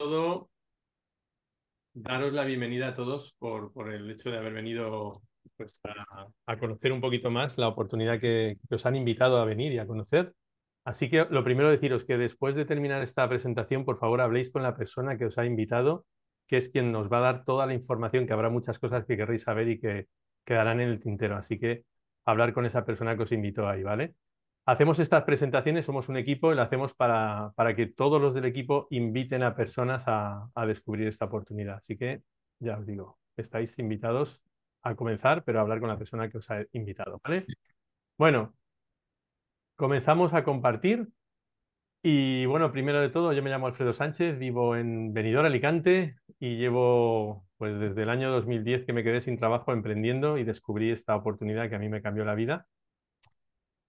todo, daros la bienvenida a todos por, por el hecho de haber venido pues, a, conocer un poquito más la oportunidad que, os han invitado a venir y a conocer. Así que lo primero deciros que después de terminar esta presentación, por favor, habléis con la persona que os ha invitado, que es quien nos va a dar toda la información, que habrá muchas cosas que querréis saber y que quedarán en el tintero. Así que hablar con esa persona que os invitó ahí, ¿vale? Hacemos estas presentaciones, somos un equipo y lo hacemos para, para que todos los del equipo inviten a personas a, a, descubrir esta oportunidad. Así que ya os digo, estáis invitados a comenzar, pero a hablar con la persona que os ha invitado. ¿vale? Bueno, comenzamos a compartir. Y bueno, primero de todo, yo me llamo Alfredo Sánchez, vivo en Benidorm, Alicante, y llevo pues desde el año 2010 que me quedé sin trabajo emprendiendo y descubrí esta oportunidad que a mí me cambió la vida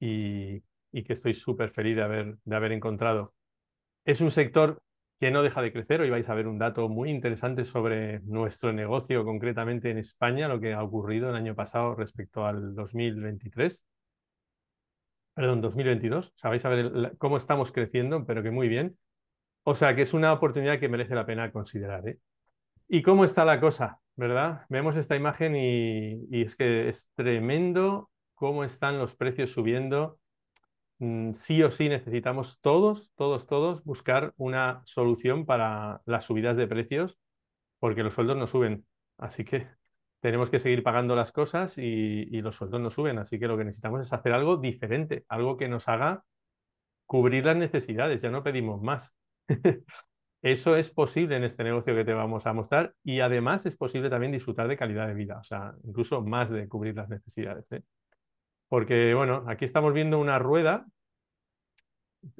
y, que estoy súper feliz de haber, de haber encontrado. Es un sector que no deja de crecer. Hoy vais a ver un dato muy interesante sobre nuestro negocio, concretamente en España, lo que ha ocurrido el año pasado respecto al 2023. Perdón, 2022. O sea, vais a ver cómo estamos creciendo, pero que muy bien. O sea, que es una oportunidad que merece la pena considerar. ¿eh? ¿Y cómo está la cosa? ¿Verdad? Vemos esta imagen y, y es que es tremendo cómo están los precios subiendo, mm, sí o sí necesitamos todos, todos, todos buscar una solución para las subidas de precios, porque los sueldos no suben. Así que tenemos que seguir pagando las cosas y, los sueldos no suben. Así que lo que necesitamos es hacer algo diferente, algo que nos haga cubrir las necesidades. Ya no pedimos más. Eso es posible en este negocio que te vamos a mostrar y además es posible también disfrutar de calidad de vida, o sea, incluso más de cubrir las necesidades. ¿eh? Porque, bueno, aquí estamos viendo una rueda.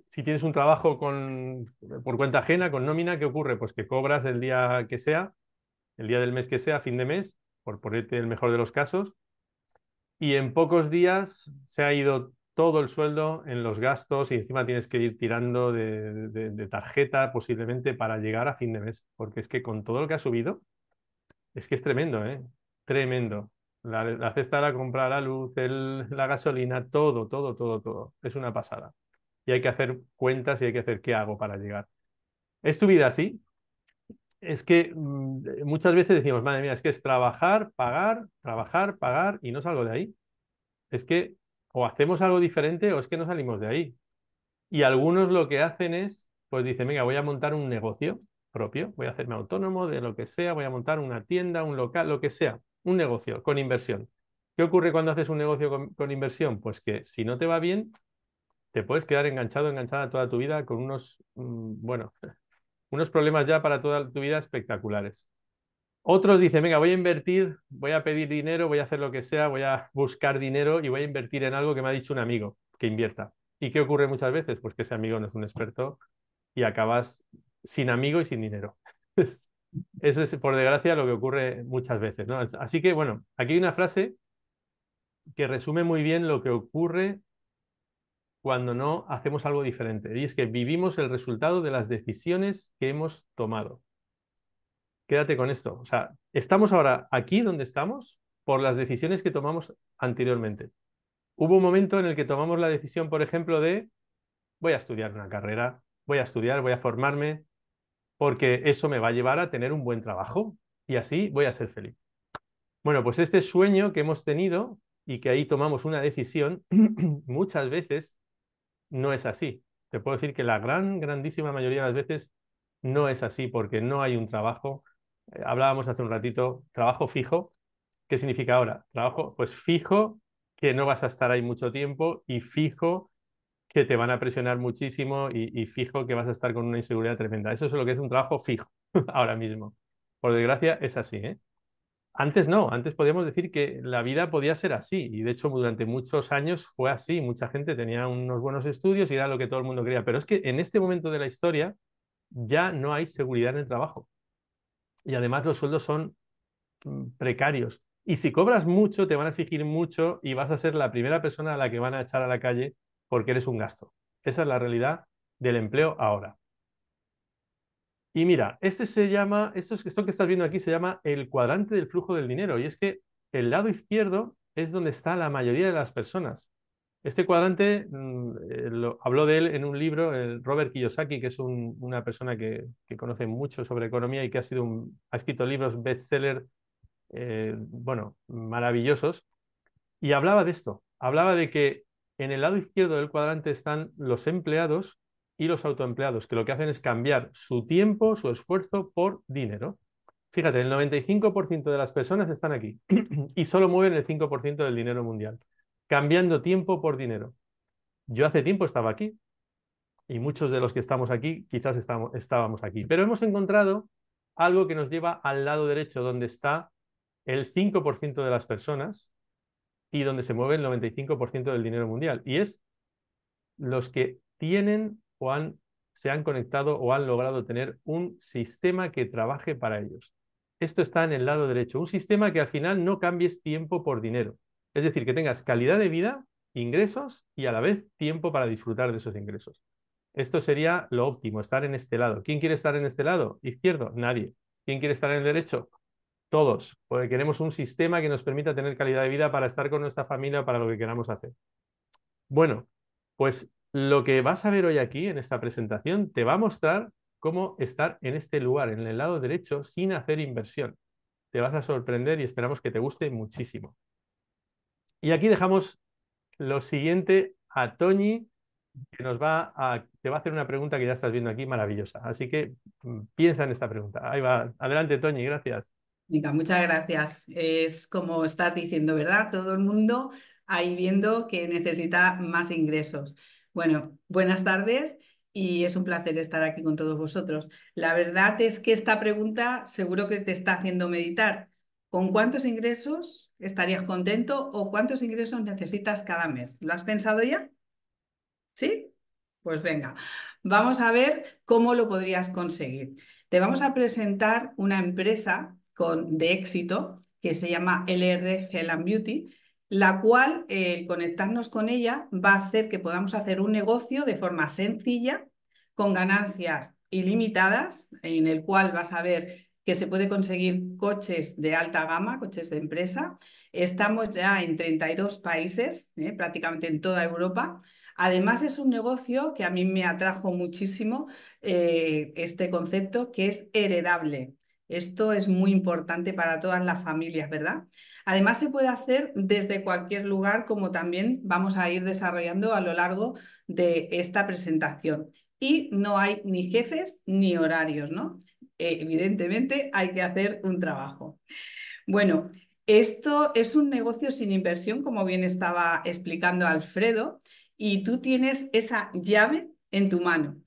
Si tienes un trabajo con, por cuenta ajena, con nómina, ¿qué ocurre? Pues que cobras el día que sea, el día del mes que sea, fin de mes, por ponerte el mejor de los casos, y en pocos días se ha ido todo el sueldo en los gastos y encima tienes que ir tirando de, tarjeta posiblemente para llegar a fin de mes, porque es que con todo lo que ha subido, es que es tremendo, ¿eh? Tremendo. La, cesta de la compra, la luz, la gasolina, todo, todo, todo, todo. Es una pasada. Y hay que hacer cuentas y hay que hacer qué hago para llegar. ¿Es tu vida así? Es que mm, muchas veces decimos, madre mía, es que es trabajar, pagar, trabajar, pagar y no salgo de ahí. Es que o hacemos algo diferente o es que no salimos de ahí. Y algunos lo que hacen es, pues dicen, venga, voy a montar un negocio propio, voy a hacerme autónomo de lo que sea, voy a montar una tienda, un local, lo que sea un negocio con inversión. ¿Qué ocurre cuando haces un negocio con, inversión? Pues que si no te va bien, te puedes quedar enganchado, enganchada toda tu vida con unos, mm, bueno, unos problemas ya para toda tu vida espectaculares. Otros dicen, venga, voy a invertir, voy a pedir dinero, voy a hacer lo que sea, voy a buscar dinero y voy a invertir en algo que me ha dicho un amigo que invierta. ¿Y qué ocurre muchas veces? Pues que ese amigo no es un experto y acabas sin amigo y sin dinero. Eso es, por desgracia, lo que ocurre muchas veces. ¿no? Así que, bueno, aquí hay una frase que resume muy bien lo que ocurre cuando no hacemos algo diferente. Y es que vivimos el resultado de las decisiones que hemos tomado. Quédate con esto. O sea, estamos ahora aquí donde estamos por las decisiones que tomamos anteriormente. Hubo un momento en el que tomamos la decisión, por ejemplo, de voy a estudiar una carrera, voy a estudiar, voy a formarme, porque eso me va a llevar a tener un buen trabajo y así voy a ser feliz. Bueno, pues este sueño que hemos tenido y que ahí tomamos una decisión, muchas veces no es así. Te puedo decir que la gran, grandísima mayoría de las veces no es así porque no hay un trabajo. Eh, hablábamos hace un ratito, trabajo fijo. ¿Qué significa ahora? Trabajo, pues fijo, que no vas a estar ahí mucho tiempo y fijo que te van a presionar muchísimo y, fijo que vas a estar con una inseguridad tremenda. Eso es lo que es un trabajo fijo ahora mismo. Por desgracia es así. ¿eh? Antes no, antes podíamos decir que la vida podía ser así y de hecho durante muchos años fue así. Mucha gente tenía unos buenos estudios y era lo que todo el mundo quería. Pero es que en este momento de la historia ya no hay seguridad en el trabajo. Y además los sueldos son mm, precarios. Y si cobras mucho, te van a exigir mucho y vas a ser la primera persona a la que van a echar a la calle porque eres un gasto. Esa es la realidad del empleo ahora. Y mira, este se llama, esto, esto que estás viendo aquí se llama el cuadrante del flujo del dinero. Y es que el lado izquierdo es donde está la mayoría de las personas. Este cuadrante mm, eh, lo, habló de él en un libro, el Robert Kiyosaki, que es una persona que, conoce mucho sobre economía y que ha, sido ha escrito libros bestseller, eh, bueno, maravillosos. Y hablaba de esto, hablaba de que en el lado izquierdo del cuadrante están los empleados y los autoempleados, que lo que hacen es cambiar su tiempo, su esfuerzo por dinero. Fíjate, el 95% de las personas están aquí y solo mueven el 5% del dinero mundial cambiando tiempo por dinero. Yo hace tiempo estaba aquí y muchos de los que estamos aquí quizás estamos, estábamos aquí, pero hemos encontrado algo que nos lleva al lado derecho donde está el 5% de las personas y donde se mueve el 95% del dinero mundial y es los que tienen o se han conectado o han logrado tener un sistema que trabaje para ellos. Esto está en el lado derecho, un sistema que al final no cambies tiempo por dinero. Es decir, que tengas calidad de vida, ingresos y a la vez tiempo para disfrutar de esos ingresos. Esto sería lo óptimo, estar en este lado. ¿Quién quiere estar en este lado? Izquierdo, nadie. ¿Quién quiere estar en el derecho? Todos, porque queremos un sistema que nos permita tener calidad de vida para estar con nuestra familia, para lo que queramos hacer. Bueno, pues lo que vas a ver hoy aquí en esta presentación te va a mostrar cómo estar en este lugar, en el lado derecho, sin hacer inversión. Te vas a sorprender y esperamos que te guste muchísimo. Y aquí dejamos lo siguiente a Toñi, que nos va a, te va a hacer una pregunta que ya estás viendo aquí maravillosa. Así que mm, piensa en esta pregunta. Ahí va. Adelante, Toñi, gracias. Muchas gracias. Es como estás diciendo, ¿verdad? Todo el mundo ahí viendo que necesita más ingresos. Bueno, buenas tardes y es un placer estar aquí con todos vosotros. La verdad es que esta pregunta seguro que te está haciendo meditar. ¿Con cuántos ingresos estarías contento o cuántos ingresos necesitas cada mes. ¿Lo has pensado ya? ¿Sí? Pues venga, vamos a ver cómo lo podrías conseguir. Te vamos a presentar una empresa con, de éxito que se llama LR Gel and Beauty, la cual el conectarnos con ella va a hacer que podamos hacer un negocio de forma sencilla, con ganancias ilimitadas, en el cual vas a ver que se puede conseguir coches de alta gama, coches de empresa. Estamos ya en 32 países, ¿eh? prácticamente en toda Europa. Además, es un negocio que a mí me atrajo muchísimo eh, este concepto, que es heredable. Esto es muy importante para todas las familias, ¿verdad? Además, se puede hacer desde cualquier lugar, como también vamos a ir desarrollando a lo largo de esta presentación. Y no hay ni jefes ni horarios, ¿no? evidentemente hay que hacer un trabajo. Bueno, esto es un negocio sin inversión, como bien estaba explicando Alfredo, y tú tienes esa llave en tu mano,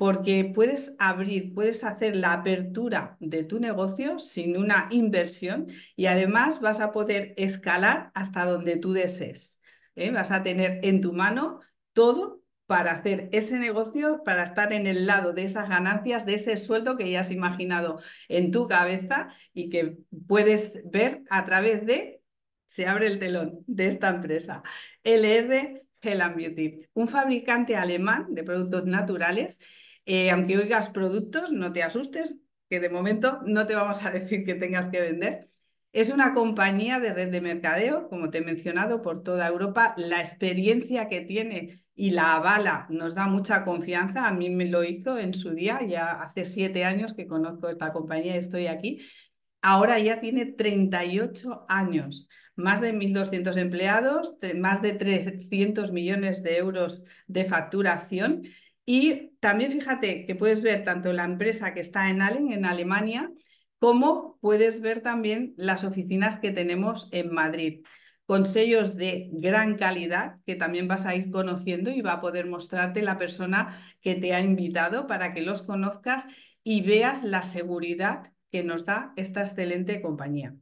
porque puedes abrir, puedes hacer la apertura de tu negocio sin una inversión y además vas a poder escalar hasta donde tú desees. ¿eh? Vas a tener en tu mano todo para hacer ese negocio, para estar en el lado de esas ganancias, de ese sueldo que ya has imaginado en tu cabeza y que puedes ver a través de, se abre el telón de esta empresa, LR Hell Beauty, un fabricante alemán de productos naturales. Eh, aunque oigas productos, no te asustes, que de momento no te vamos a decir que tengas que vender. Es una compañía de red de mercadeo, como te he mencionado, por toda Europa. La experiencia que tiene y la avala nos da mucha confianza. A mí me lo hizo en su día, ya hace siete años que conozco esta compañía y estoy aquí. Ahora ya tiene 38 años, más de 1.200 empleados, más de 300 millones de euros de facturación. Y también fíjate que puedes ver tanto la empresa que está en Allen, en Alemania, como puedes ver también las oficinas que tenemos en Madrid, con sellos de gran calidad que también vas a ir conociendo y va a poder mostrarte la persona que te ha invitado para que los conozcas y veas la seguridad que nos da esta excelente compañía.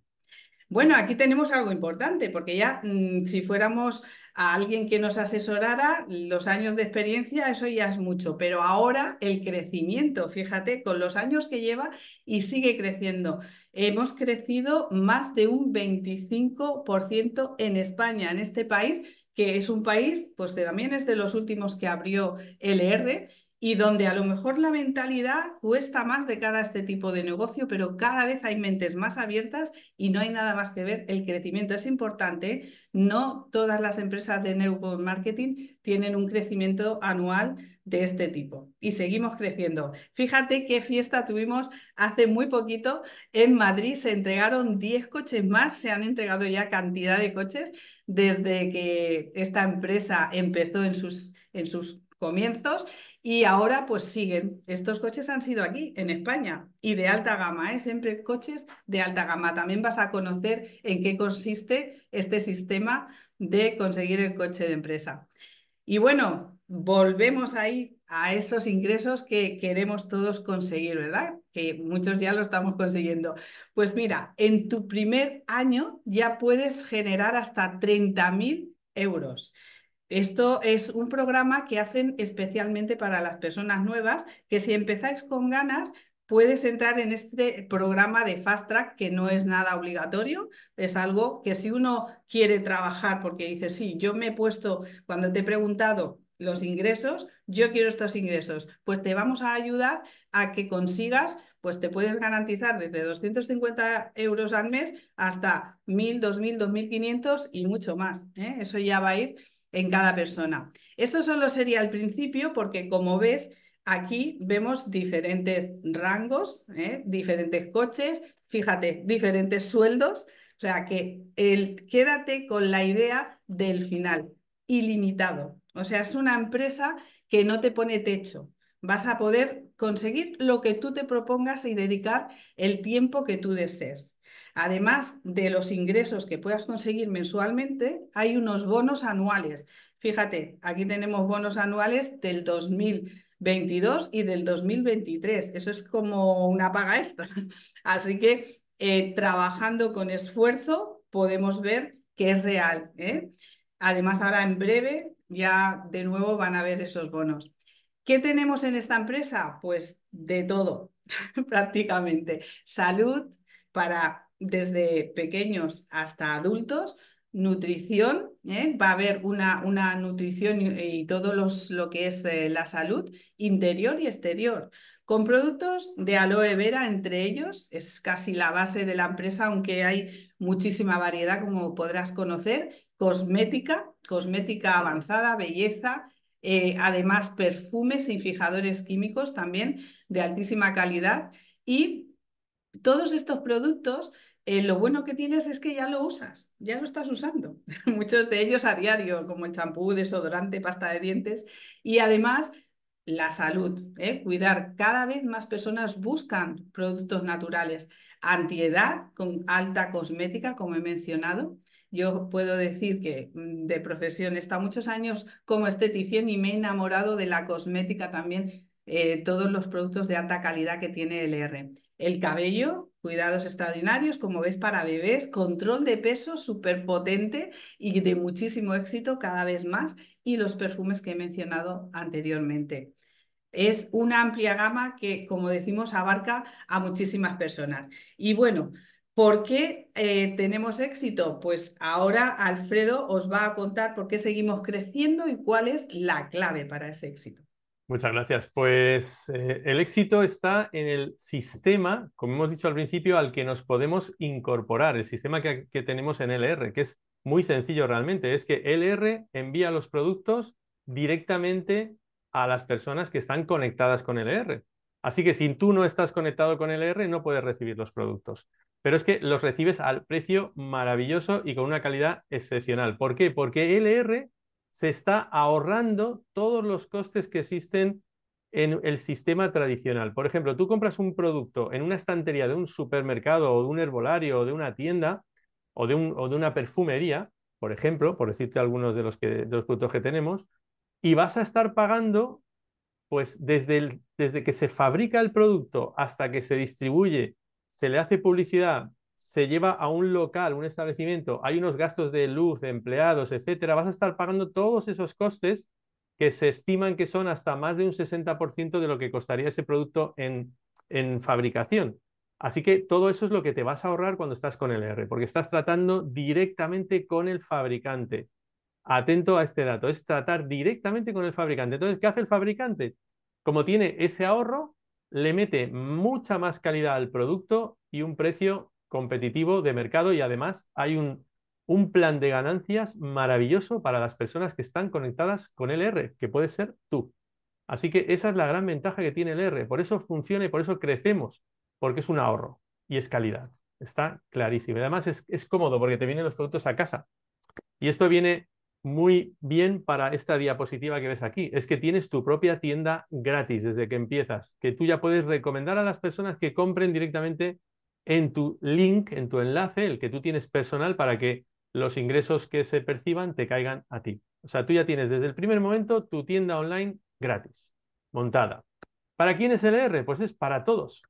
Bueno, aquí tenemos algo importante, porque ya mm, si fuéramos a alguien que nos asesorara, los años de experiencia, eso ya es mucho, pero ahora el crecimiento, fíjate, con los años que lleva y sigue creciendo. Hemos crecido más de un 25% en España, en este país, que es un país, pues también es de los últimos que abrió LR y donde a lo mejor la mentalidad cuesta más de cara a este tipo de negocio, pero cada vez hay mentes más abiertas y no hay nada más que ver. El crecimiento es importante. No todas las empresas de network marketing tienen un crecimiento anual de este tipo y seguimos creciendo. Fíjate qué fiesta tuvimos hace muy poquito en Madrid. Se entregaron 10 coches más, se han entregado ya cantidad de coches desde que esta empresa empezó en sus, en sus comienzos y ahora pues siguen. Estos coches han sido aquí, en España, y de alta gama, ¿eh? siempre coches de alta gama. También vas a conocer en qué consiste este sistema de conseguir el coche de empresa. Y bueno, volvemos ahí a esos ingresos que queremos todos conseguir, ¿verdad? Que muchos ya lo estamos consiguiendo. Pues mira, en tu primer año ya puedes generar hasta 30.000 euros. Esto es un programa que hacen especialmente para las personas nuevas, que si empezáis con ganas, puedes entrar en este programa de Fast Track, que no es nada obligatorio, es algo que si uno quiere trabajar, porque dice, sí, yo me he puesto, cuando te he preguntado los ingresos, yo quiero estos ingresos, pues te vamos a ayudar a que consigas, pues te puedes garantizar desde 250 euros al mes hasta 1.000, 2.000, 2.500 y mucho más. ¿eh? Eso ya va a ir en cada persona. Esto solo sería el principio porque como ves, aquí vemos diferentes rangos, ¿eh? diferentes coches, fíjate, diferentes sueldos. O sea que el, quédate con la idea del final, ilimitado. O sea, es una empresa que no te pone techo. Vas a poder conseguir lo que tú te propongas y dedicar el tiempo que tú desees. Además de los ingresos que puedas conseguir mensualmente, hay unos bonos anuales. Fíjate, aquí tenemos bonos anuales del 2022 y del 2023. Eso es como una paga extra. Así que eh, trabajando con esfuerzo podemos ver que es real. ¿eh? Además, ahora en breve ya de nuevo van a ver esos bonos. ¿Qué tenemos en esta empresa? Pues de todo, prácticamente. Salud para desde pequeños hasta adultos, nutrición, ¿eh? va a haber una, una nutrición y, todo los, lo que es eh, la salud interior y exterior, con productos de aloe vera entre ellos, es casi la base de la empresa, aunque hay muchísima variedad, como podrás conocer, cosmética, cosmética avanzada, belleza, eh, además perfumes y fijadores químicos también de altísima calidad y todos estos productos eh, lo bueno que tienes es que ya lo usas, ya lo estás usando. Muchos de ellos a diario, como el champú, desodorante, pasta de dientes. Y además, la salud, ¿eh? cuidar. Cada vez más personas buscan productos naturales. Antiedad con alta cosmética, como he mencionado. Yo puedo decir que mm, de profesión estado muchos años como esteticien y me he enamorado de la cosmética también, eh, todos los productos de alta calidad que tiene LR. El cabello, cuidados extraordinarios, como ves, para bebés, control de peso súper potente y de muchísimo éxito cada vez más, y los perfumes que he mencionado anteriormente. Es una amplia gama que, como decimos, abarca a muchísimas personas. Y bueno, ¿por qué eh, tenemos éxito? Pues ahora Alfredo os va a contar por qué seguimos creciendo y cuál es la clave para ese éxito. Muchas gracias. Pues eh, el éxito está en el sistema, como hemos dicho al principio, al que nos podemos incorporar, el sistema que, tenemos en LR, que es muy sencillo realmente. Es que LR envía los productos directamente a las personas que están conectadas con LR. Así que si tú no estás conectado con LR, no puedes recibir los productos. Pero es que los recibes al precio maravilloso y con una calidad excepcional. ¿Por qué? Porque LR se está ahorrando todos los costes que existen en el sistema tradicional. Por ejemplo, tú compras un producto en una estantería de un supermercado o de un herbolario o de una tienda o de, un, o de una perfumería, por ejemplo, por decirte algunos de los, que, de los productos que tenemos, y vas a estar pagando, pues desde, desde que se fabrica el producto hasta que se distribuye, se le hace publicidad, se lleva a un local, un establecimiento, hay unos gastos de luz, empleados, etcétera, vas a estar pagando todos esos costes que se estiman que son hasta más de un 60% de lo que costaría ese producto en, en fabricación. Así que todo eso es lo que te vas a ahorrar cuando estás con el R, porque estás tratando directamente con el fabricante. Atento a este dato, es tratar directamente con el fabricante. Entonces, ¿qué hace el fabricante? Como tiene ese ahorro, le mete mucha más calidad al producto y un precio competitivo de mercado y además hay un, un plan de ganancias maravilloso para las personas que están conectadas con LR, que puede ser tú. Así que esa es la gran ventaja que tiene LR. Por eso funciona y por eso crecemos, porque es un ahorro y es calidad. Está clarísimo. Y además es, es cómodo porque te vienen los productos a casa. Y esto viene muy bien para esta diapositiva que ves aquí. Es que tienes tu propia tienda gratis desde que empiezas, que tú ya puedes recomendar a las personas que compren directamente en tu link, en tu enlace, el que tú tienes personal para que los ingresos que se perciban te caigan a ti. O sea, tú ya tienes desde el primer momento tu tienda online gratis, montada. ¿Para quién es LR? Pues es para todos.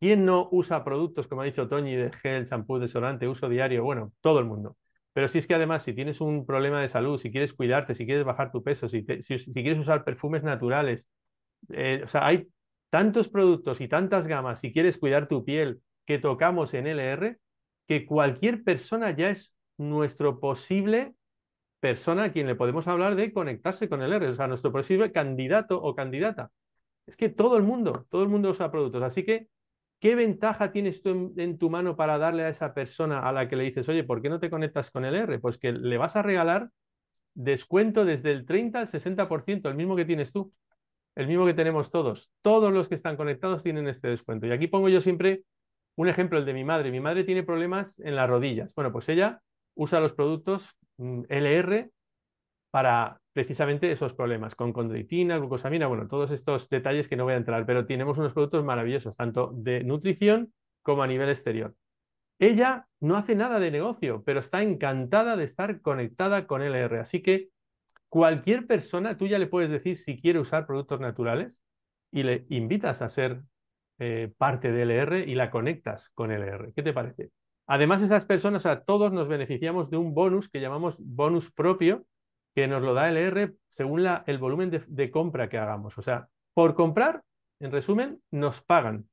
¿Quién no usa productos, como ha dicho Toñi, de gel, champú, desodorante, uso diario? Bueno, todo el mundo. Pero si es que además, si tienes un problema de salud, si quieres cuidarte, si quieres bajar tu peso, si, si, quieres usar perfumes naturales, eh, o sea, hay tantos productos y tantas gamas, si quieres cuidar tu piel, que tocamos en LR, que cualquier persona ya es nuestro posible persona a quien le podemos hablar de conectarse con LR, o sea, nuestro posible candidato o candidata. Es que todo el mundo, todo el mundo usa productos, así que ¿Qué ventaja tienes tú en, tu mano para darle a esa persona a la que le dices, oye, ¿por qué no te conectas con el R? Pues que le vas a regalar descuento desde el 30 al 60%, el mismo que tienes tú, el mismo que tenemos todos. Todos los que están conectados tienen este descuento. Y aquí pongo yo siempre un ejemplo, el de mi madre. Mi madre tiene problemas en las rodillas. Bueno, pues ella usa los productos mm, LR para precisamente esos problemas, con condroitina, glucosamina, bueno, todos estos detalles que no voy a entrar, pero tenemos unos productos maravillosos, tanto de nutrición como a nivel exterior. Ella no hace nada de negocio, pero está encantada de estar conectada con LR. Así que cualquier persona, tú ya le puedes decir si quiere usar productos naturales y le invitas a ser eh, parte de LR y la conectas con LR. ¿Qué te parece? Además, esas personas, a todos nos beneficiamos de un bonus que llamamos bonus propio, que nos lo da el R según la, el volumen de, compra que hagamos. O sea, por comprar, en resumen, nos pagan.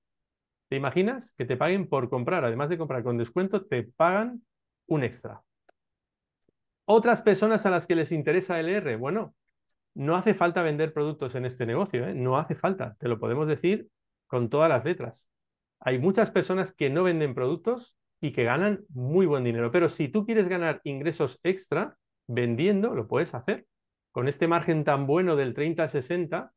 ¿Te imaginas que te paguen por comprar? Además de comprar con descuento, te pagan un extra. Otras personas a las que les interesa el R, bueno, no hace falta vender productos en este negocio, ¿eh? no hace falta, te lo podemos decir con todas las letras. Hay muchas personas que no venden productos y que ganan muy buen dinero, pero si tú quieres ganar ingresos extra, vendiendo, lo puedes hacer. Con este margen tan bueno del 30 al 60,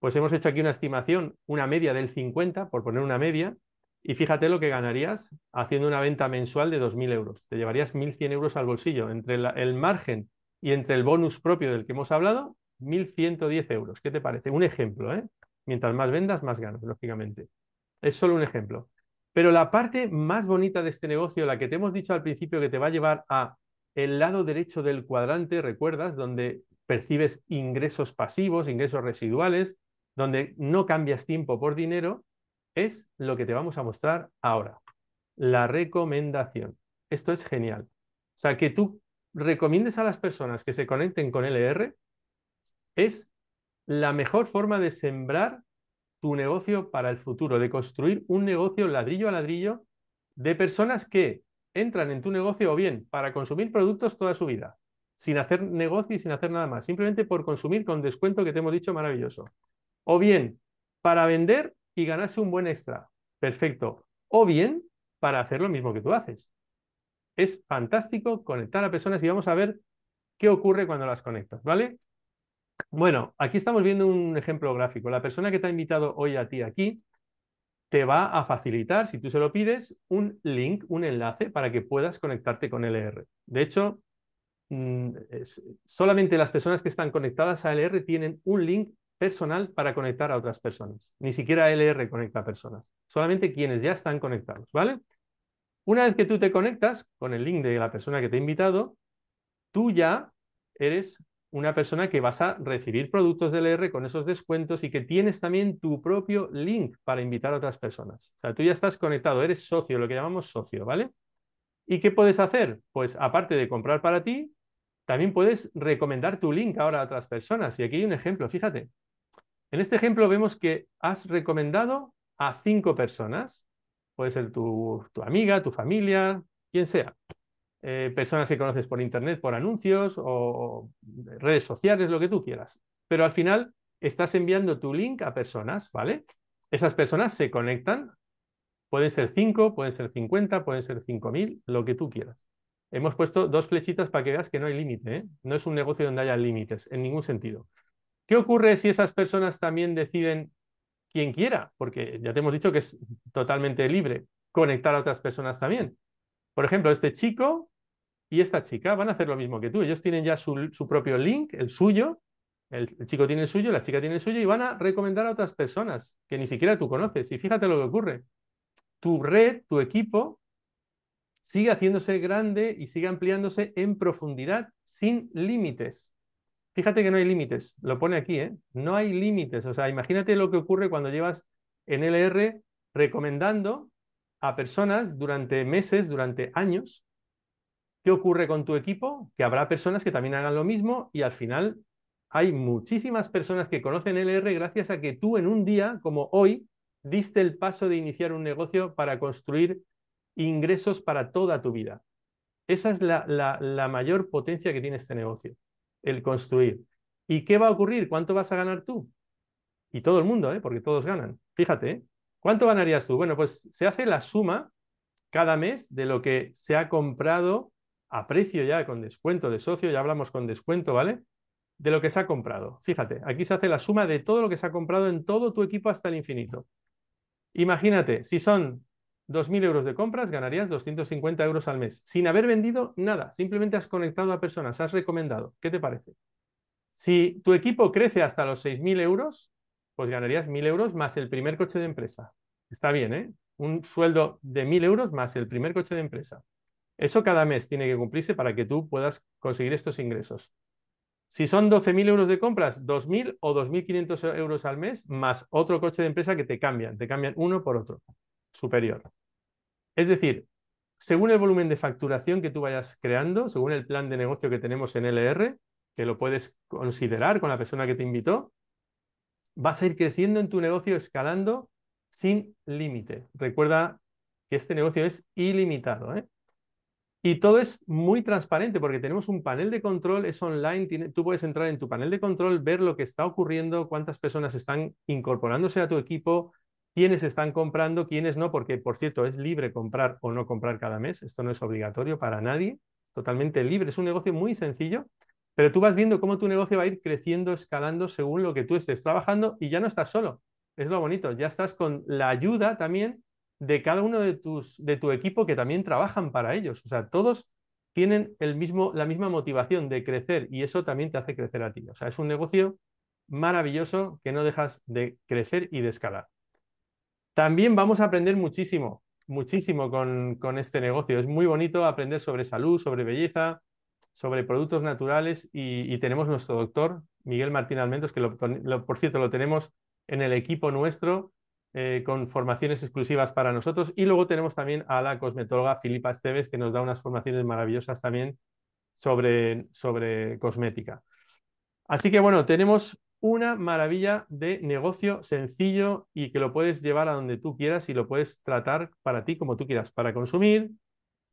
pues hemos hecho aquí una estimación, una media del 50, por poner una media, y fíjate lo que ganarías haciendo una venta mensual de 2.000 euros. Te llevarías 1.100 euros al bolsillo. Entre el margen y entre el bonus propio del que hemos hablado, 1.110 euros. ¿Qué te parece? Un ejemplo, ¿eh? Mientras más vendas, más ganas, lógicamente. Es solo un ejemplo. Pero la parte más bonita de este negocio, la que te hemos dicho al principio que te va a llevar a el lado derecho del cuadrante, recuerdas, donde percibes ingresos pasivos, ingresos residuales, donde no cambias tiempo por dinero, es lo que te vamos a mostrar ahora. La recomendación. Esto es genial. O sea, que tú recomiendes a las personas que se conecten con LR es la mejor forma de sembrar tu negocio para el futuro, de construir un negocio ladrillo a ladrillo de personas que entran en tu negocio o bien para consumir productos toda su vida, sin hacer negocio y sin hacer nada más, simplemente por consumir con descuento que te hemos dicho maravilloso. O bien para vender y ganarse un buen extra, perfecto. O bien para hacer lo mismo que tú haces. Es fantástico conectar a personas y vamos a ver qué ocurre cuando las conectas, ¿vale? Bueno, aquí estamos viendo un ejemplo gráfico. La persona que te ha invitado hoy a ti aquí te va a facilitar, si tú se lo pides, un link, un enlace para que puedas conectarte con LR. De hecho, mm, solamente las personas que están conectadas a LR tienen un link personal para conectar a otras personas. Ni siquiera LR conecta a personas. Solamente quienes ya están conectados, ¿vale? Una vez que tú te conectas con el link de la persona que te ha invitado, tú ya eres una persona que vas a recibir productos del R con esos descuentos y que tienes también tu propio link para invitar a otras personas. O sea, tú ya estás conectado, eres socio, lo que llamamos socio, ¿vale? ¿Y qué puedes hacer? Pues aparte de comprar para ti, también puedes recomendar tu link ahora a otras personas. Y aquí hay un ejemplo, fíjate. En este ejemplo vemos que has recomendado a cinco personas. Puede ser tu, tu amiga, tu familia, quien sea. Eh, personas que conoces por internet, por anuncios o redes sociales, lo que tú quieras. Pero al final estás enviando tu link a personas, ¿vale? Esas personas se conectan, pueden ser 5, pueden ser 50, pueden ser 5.000, lo que tú quieras. Hemos puesto dos flechitas para que veas que no hay límite, ¿eh? no es un negocio donde haya límites, en ningún sentido. ¿Qué ocurre si esas personas también deciden quien quiera? Porque ya te hemos dicho que es totalmente libre conectar a otras personas también. Por ejemplo, este chico y esta chica van a hacer lo mismo que tú. Ellos tienen ya su, propio link, el suyo, el, chico tiene el suyo, la chica tiene el suyo y van a recomendar a otras personas que ni siquiera tú conoces. Y fíjate lo que ocurre. Tu red, tu equipo, sigue haciéndose grande y sigue ampliándose en profundidad sin límites. Fíjate que no hay límites, lo pone aquí, ¿eh? No hay límites. O sea, imagínate lo que ocurre cuando llevas en LR recomendando a personas durante meses, durante años. ¿Qué ocurre con tu equipo? Que habrá personas que también hagan lo mismo y al final hay muchísimas personas que conocen LR gracias a que tú en un día como hoy diste el paso de iniciar un negocio para construir ingresos para toda tu vida. Esa es la, la mayor potencia que tiene este negocio el construir. ¿Y qué va a ocurrir? ¿Cuánto vas a ganar tú? Y todo el mundo, ¿eh? porque todos ganan. Fíjate, ¿eh? ¿cuánto ganarías tú? Bueno, pues se hace la suma cada mes de lo que se ha comprado a precio ya con descuento de socio, ya hablamos con descuento, ¿vale? De lo que se ha comprado. Fíjate, aquí se hace la suma de todo lo que se ha comprado en todo tu equipo hasta el infinito. Imagínate, si son 2.000 euros de compras, ganarías 250 euros al mes, sin haber vendido nada, simplemente has conectado a personas, has recomendado. ¿Qué te parece? Si tu equipo crece hasta los 6.000 euros, pues ganarías 1.000 euros más el primer coche de empresa. Está bien, ¿eh? Un sueldo de 1.000 euros más el primer coche de empresa. Eso cada mes tiene que cumplirse para que tú puedas conseguir estos ingresos. Si son 12.000 euros de compras, 2.000 o 2.500 euros al mes, más otro coche de empresa que te cambian, te cambian uno por otro, superior. Es decir, según el volumen de facturación que tú vayas creando, según el plan de negocio que tenemos en LR, que lo puedes considerar con la persona que te invitó, vas a ir creciendo en tu negocio, escalando sin límite. Recuerda que este negocio es ilimitado. ¿eh? Y todo es muy transparente porque tenemos un panel de control, es online, tú puedes entrar en tu panel de control, ver lo que está ocurriendo, cuántas personas están incorporándose a tu equipo, quiénes están comprando, quiénes no, porque por cierto es libre comprar o no comprar cada mes, esto no es obligatorio para nadie, es totalmente libre, es un negocio muy sencillo, pero tú vas viendo cómo tu negocio va a ir creciendo, escalando según lo que tú estés trabajando y ya no estás solo, es lo bonito, ya estás con la ayuda también de cada uno de, tus, de tu equipo que también trabajan para ellos, o sea, todos tienen el mismo, la misma motivación de crecer y eso también te hace crecer a ti, o sea, es un negocio maravilloso que no dejas de crecer y de escalar. También vamos a aprender muchísimo, muchísimo con, este negocio. Es muy bonito aprender sobre salud, sobre belleza, sobre productos naturales y, tenemos nuestro doctor, Miguel Martín Almentos, que por cierto lo tenemos en el equipo nuestro eh, con formaciones exclusivas para nosotros. Y luego tenemos también a la cosmetóloga Filipa Esteves, que nos da unas formaciones maravillosas también sobre, sobre cosmética. Así que bueno, tenemos una maravilla de negocio sencillo y que lo puedes llevar a donde tú quieras y lo puedes tratar para ti como tú quieras, para consumir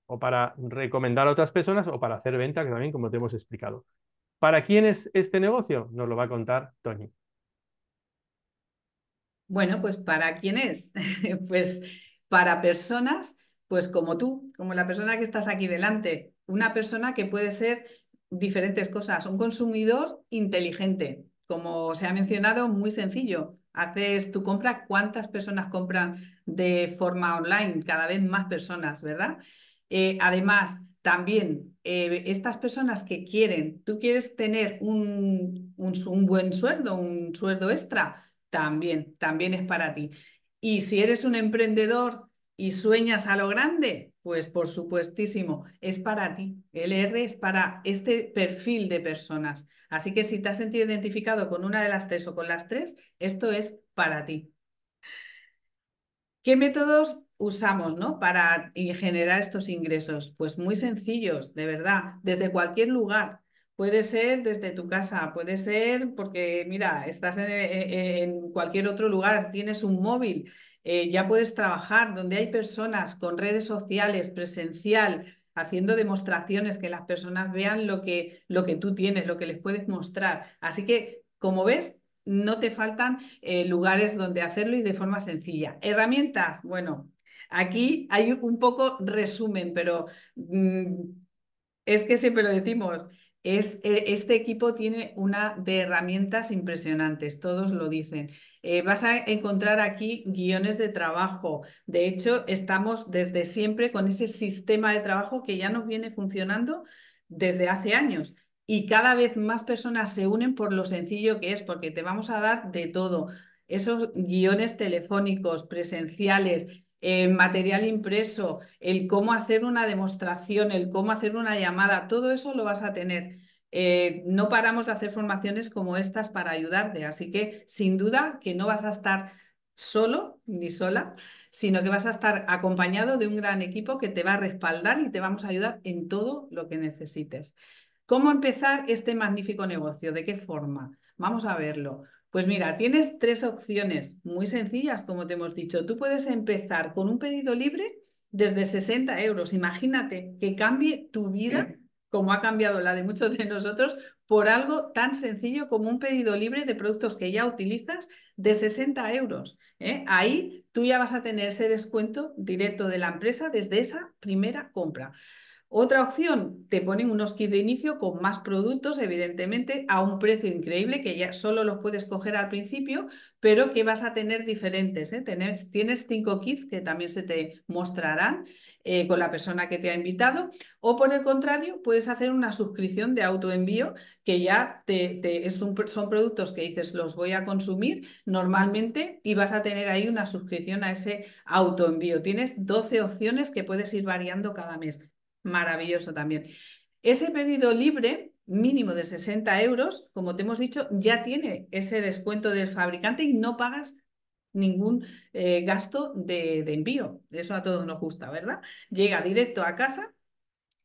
o para recomendar a otras personas o para hacer venta, que también como te hemos explicado. ¿Para quién es este negocio? Nos lo va a contar Tony. Bueno, pues ¿para quién es? pues para personas, pues como tú, como la persona que estás aquí delante, una persona que puede ser diferentes cosas, un consumidor inteligente, como se ha mencionado, muy sencillo. Haces tu compra, ¿cuántas personas compran de forma online? Cada vez más personas, ¿verdad? Eh, además, también eh, estas personas que quieren, tú quieres tener un, un, buen sueldo, un sueldo extra, también, también es para ti. Y si eres un emprendedor y sueñas a lo grande, pues por supuestísimo, es para ti. El R es para este perfil de personas. Así que si te has sentido identificado con una de las tres o con las tres, esto es para ti. ¿Qué métodos usamos ¿no? para generar estos ingresos? Pues muy sencillos, de verdad, desde cualquier lugar. Puede ser desde tu casa, puede ser porque, mira, estás en, cualquier otro lugar, tienes un móvil, eh, ya puedes trabajar donde hay personas con redes sociales, presencial, haciendo demostraciones, que las personas vean lo que, lo que tú tienes, lo que les puedes mostrar. Así que, como ves, no te faltan eh, lugares donde hacerlo y de forma sencilla. Herramientas, bueno, aquí hay un poco resumen, pero mm, es que siempre lo decimos, es, e, este equipo tiene una de herramientas impresionantes, todos lo dicen. Eh, vas a encontrar aquí guiones de trabajo. De hecho, estamos desde siempre con ese sistema de trabajo que ya nos viene funcionando desde hace años. Y cada vez más personas se unen por lo sencillo que es, porque te vamos a dar de todo. Esos guiones telefónicos, presenciales, eh, material impreso, el cómo hacer una demostración, el cómo hacer una llamada, todo eso lo vas a tener. Eh, no paramos de hacer formaciones como estas para ayudarte, así que sin duda que no vas a estar solo ni sola, sino que vas a estar acompañado de un gran equipo que te va a respaldar y te vamos a ayudar en todo lo que necesites. ¿Cómo empezar este magnífico negocio? ¿De qué forma? Vamos a verlo. Pues mira, tienes tres opciones muy sencillas, como te hemos dicho. Tú puedes empezar con un pedido libre desde 60 euros. Imagínate que cambie tu vida, como ha cambiado la de muchos de nosotros, por algo tan sencillo como un pedido libre de productos que ya utilizas de 60 euros. ¿eh? Ahí tú ya vas a tener ese descuento directo de la empresa desde esa primera compra. Otra opción, te ponen unos kits de inicio con más productos, evidentemente, a un precio increíble que ya solo los puedes coger al principio, pero que vas a tener diferentes. ¿eh? Tienes, cinco kits que también se te mostrarán eh, con la persona que te ha invitado. O por el contrario, puedes hacer una suscripción de autoenvío que ya son productos que dices los voy a consumir normalmente y vas a tener ahí una suscripción a ese autoenvío. Tienes 12 opciones que puedes ir variando cada mes maravilloso también. Ese pedido libre mínimo de 60 euros, como te hemos dicho, ya tiene ese descuento del fabricante y no pagas ningún eh, gasto de, envío. Eso a todos nos gusta, ¿verdad? Llega directo a casa,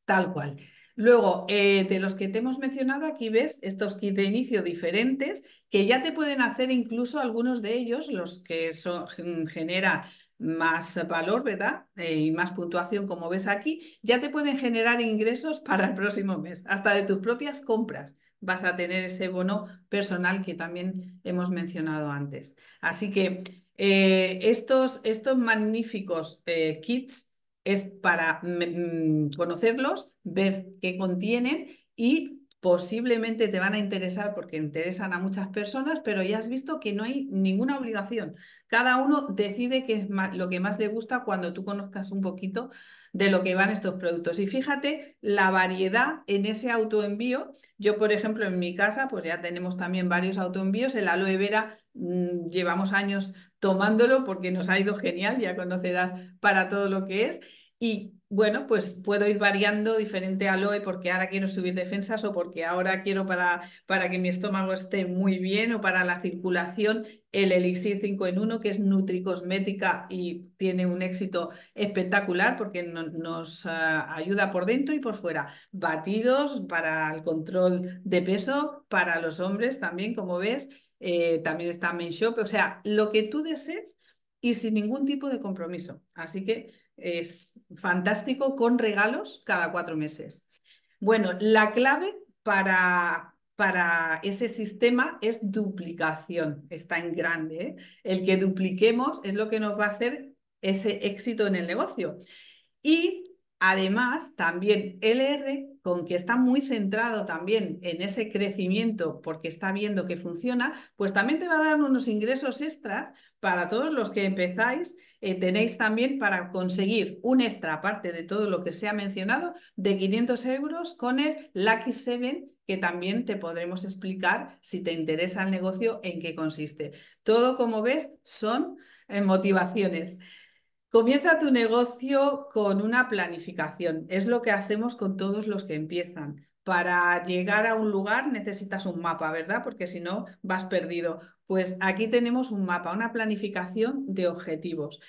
tal cual. Luego, eh, de los que te hemos mencionado, aquí ves estos kits de inicio diferentes que ya te pueden hacer incluso algunos de ellos, los que son, generan más valor, ¿verdad? Eh, y más puntuación, como ves aquí, ya te pueden generar ingresos para el próximo mes, hasta de tus propias compras. Vas a tener ese bono personal que también hemos mencionado antes. Así que eh, estos, estos magníficos eh, kits es para mm, conocerlos, ver qué contienen y posiblemente te van a interesar porque interesan a muchas personas, pero ya has visto que no hay ninguna obligación. Cada uno decide qué es lo que más le gusta cuando tú conozcas un poquito de lo que van estos productos. Y fíjate la variedad en ese autoenvío. Yo, por ejemplo, en mi casa, pues ya tenemos también varios autoenvíos. El aloe vera mm, llevamos años tomándolo porque nos ha ido genial, ya conocerás para todo lo que es. Y bueno, pues puedo ir variando diferente aloe porque ahora quiero subir defensas o porque ahora quiero para, para que mi estómago esté muy bien o para la circulación el Elixir 5 en 1 que es nutricosmética y tiene un éxito espectacular porque nos ah, ayuda por dentro y por fuera. Batidos para el control de peso para los hombres también, como ves. Eh, también está Men Shop, o sea, lo que tú desees y sin ningún tipo de compromiso. Así que es fantástico con regalos cada cuatro meses. Bueno, la clave para, para ese sistema es duplicación. Está en grande. ¿eh? El que dupliquemos es lo que nos va a hacer ese éxito en el negocio. Y Además, también LR, con que está muy centrado también en ese crecimiento porque está viendo que funciona, pues también te va a dar unos ingresos extras para todos los que empezáis. Eh, tenéis también para conseguir un extra, aparte de todo lo que se ha mencionado, de 500 euros con el Lucky 7, que también te podremos explicar si te interesa el negocio en qué consiste. Todo, como ves, son eh, motivaciones. Comienza tu negocio con una planificación. Es lo que hacemos con todos los que empiezan. Para llegar a un lugar necesitas un mapa, ¿verdad? Porque si no, vas perdido. Pues aquí tenemos un mapa, una planificación de objetivos.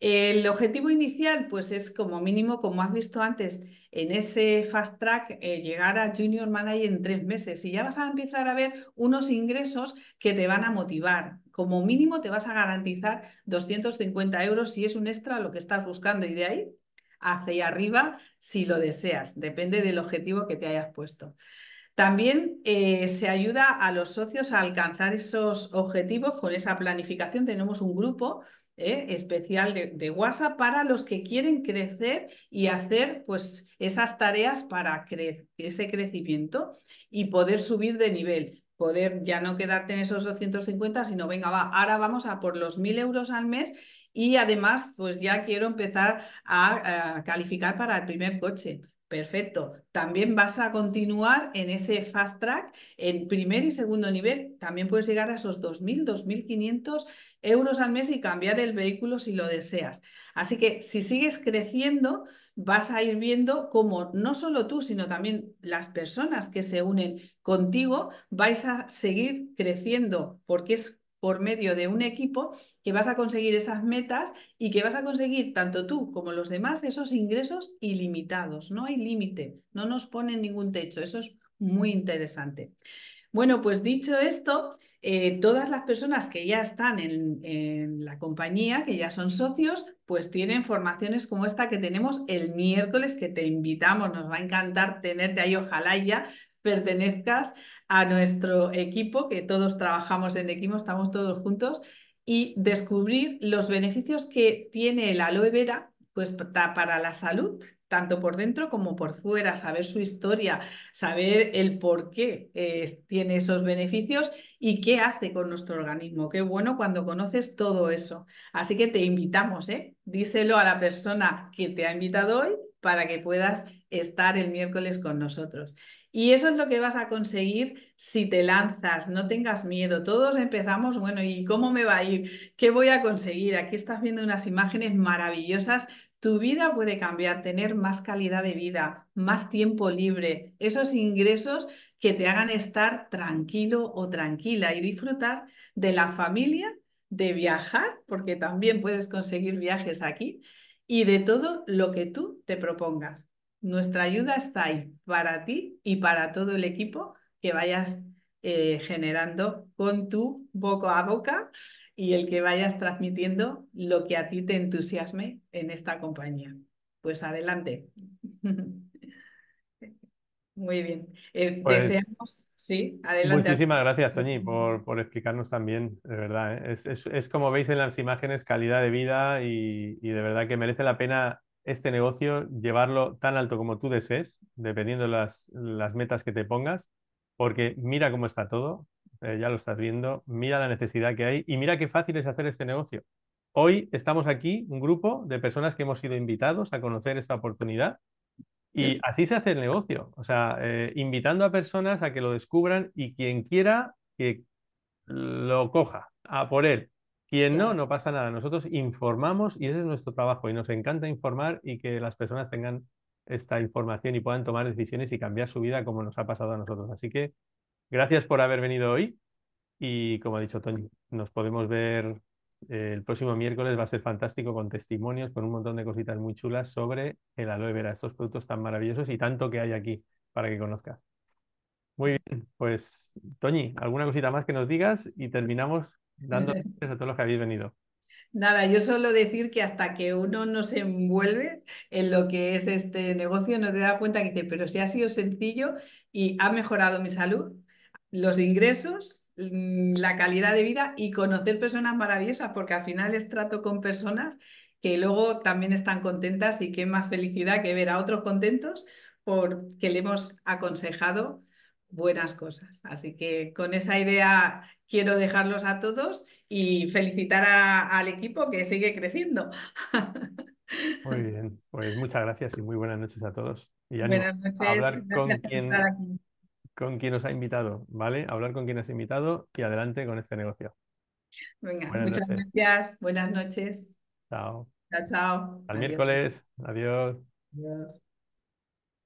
El objetivo inicial, pues es como mínimo, como has visto antes, en ese fast track, eh, llegar a Junior Manager en tres meses y ya vas a empezar a ver unos ingresos que te van a motivar. Como mínimo te vas a garantizar 250 euros si es un extra lo que estás buscando y de ahí hacia arriba si lo deseas. Depende del objetivo que te hayas puesto. También eh, se ayuda a los socios a alcanzar esos objetivos con esa planificación. Tenemos un grupo ¿eh? especial de, WhatsApp para los que quieren crecer y hacer pues esas tareas para ese crecimiento y poder subir de nivel. Poder ya no quedarte en esos 250, sino venga, va, ahora vamos a por los 1000 euros al mes y además pues ya quiero empezar a calificar para el primer coche. Perfecto. También vas a continuar en ese fast track en primer y segundo nivel. También puedes llegar a esos 2.000, 2.500 euros al mes y cambiar el vehículo si lo deseas. Así que si sigues creciendo, vas a ir viendo cómo no solo tú, sino también las personas que se unen contigo, vais a seguir creciendo porque es por medio de un equipo que vas a conseguir esas metas y que vas a conseguir tanto tú como los demás esos ingresos ilimitados. No hay límite, no nos ponen ningún techo. Eso es muy interesante. Bueno, pues dicho esto, eh, todas las personas que ya están en, en, la compañía, que ya son socios, pues tienen formaciones como esta que tenemos el miércoles, que te invitamos, nos va a encantar tenerte ahí, ojalá ya pertenezcas a nuestro equipo, que todos trabajamos en equipo, estamos todos juntos, y descubrir los beneficios que tiene el aloe vera pues, para la salud, tanto por dentro como por fuera, saber su historia, saber el por qué eh, tiene esos beneficios y qué hace con nuestro organismo. Qué bueno cuando conoces todo eso. Así que te invitamos, ¿eh? díselo a la persona que te ha invitado hoy para que puedas estar el miércoles con nosotros. Y eso es lo que vas a conseguir si te lanzas, no tengas miedo. Todos empezamos, bueno, ¿y cómo me va a ir? ¿Qué voy a conseguir? Aquí estás viendo unas imágenes maravillosas. Tu vida puede cambiar, tener más calidad de vida, más tiempo libre, esos ingresos que te hagan estar tranquilo o tranquila y disfrutar de la familia, de viajar, porque también puedes conseguir viajes aquí, y de todo lo que tú te propongas. Nuestra ayuda está ahí para ti y para todo el equipo que vayas eh, generando con tu boca a boca y el que vayas transmitiendo lo que a ti te entusiasme en esta compañía. Pues adelante. Muy bien. Eh, pues deseamos, sí, adelante. Muchísimas gracias, Toñi, por, por explicarnos también, de verdad. ¿eh? Es, es, es, como veis en las imágenes, calidad de vida y, y de verdad que merece la pena este negocio, llevarlo tan alto como tú desees, dependiendo las, las metas que te pongas, porque mira cómo está todo, eh, ya lo estás viendo, mira la necesidad que hay y mira qué fácil es hacer este negocio. Hoy estamos aquí, un grupo de personas que hemos sido invitados a conocer esta oportunidad y así se hace el negocio, o sea, eh, invitando a personas a que lo descubran y quien quiera que lo coja a por él. Quien no, no pasa nada. Nosotros informamos y ese es nuestro trabajo y nos encanta informar y que las personas tengan esta información y puedan tomar decisiones y cambiar su vida como nos ha pasado a nosotros. Así que gracias por haber venido hoy y como ha dicho Tony, nos podemos ver eh, el próximo miércoles, va a ser fantástico con testimonios, con un montón de cositas muy chulas sobre el aloe vera, estos productos tan maravillosos y tanto que hay aquí para que conozcas. Muy bien, pues Toñi, ¿alguna cosita más que nos digas? Y terminamos dando gracias a todos los que habéis venido. Nada, yo solo decir que hasta que uno no se envuelve en lo que es este negocio, no te da cuenta que dice, pero si ha sido sencillo y ha mejorado mi salud, los ingresos, mm, la calidad de vida y conocer personas maravillosas, porque al final es trato con personas que luego también están contentas y qué más felicidad que ver a otros contentos porque le hemos aconsejado buenas cosas. Así que con esa idea quiero dejarlos a todos y felicitar al equipo que sigue creciendo. Muy bien, pues muchas gracias y muy buenas noches a todos. Y buenas noches, hablar con quien, con quien nos ha invitado, ¿vale? Hablar con quien has invitado y adelante con este negocio. Venga, muchas gracias, buenas noches. Chao. Chao, chao. Al miércoles, adiós. Adiós.